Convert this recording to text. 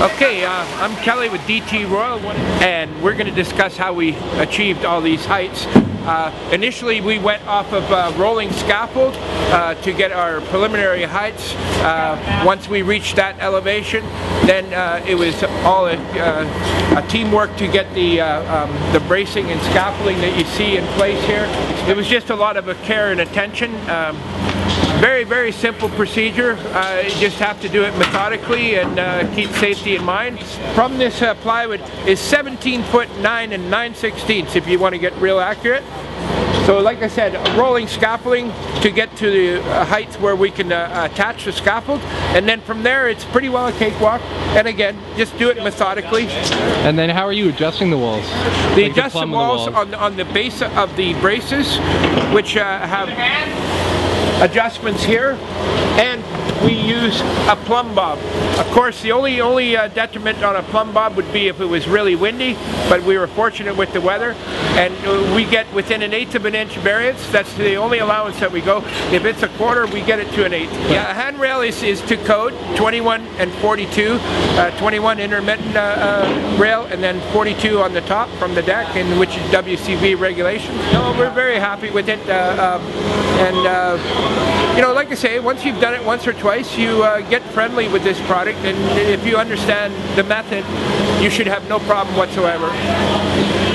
I'm Kelly with DT Royal, and we're going to discuss how we achieved all these heights. Uh, initially, we went off of uh, rolling scaffold uh, to get our preliminary heights. Uh, once we reached that elevation, then uh, it was all a, uh, a, teamwork to get the um, the bracing and scaffolding that you see in place here. It was just a lot of care and attention. Um, very, very simple procedure. Uh, you just have to do it methodically and uh, keep safety in mind. From this uh, plywood is 17 foot 9 and 9 sixteenths if you want to get real accurate. So like I said, rolling scaffolding to get to the uh, heights where we can uh, attach the scaffold and then from there it's pretty well a cakewalk and again just do it methodically. And then how are you adjusting the walls? The like adjust the, the walls, the walls, On, on the base of the braces which uh, have adjustments here. And we use a plumb bob. Of course, the only only uh, detriment on a plumb bob would be if it was really windy, but we were fortunate with the weather, and uh, we get within an eighth of an inch variance. That's the only allowance that we go. If it's a quarter, we get it to an eighth. Yeah, a handrail is, is to code, 21 and 42. Uh, 21 intermittent uh, uh, rail, and then 42 on the top from the deck, in which is WCB regulation. No, we're very happy with it, uh, um, and you know, like I say, once you've done it once or twice, twice, you uh, get friendly with this product and if you understand the method, you should have no problem whatsoever.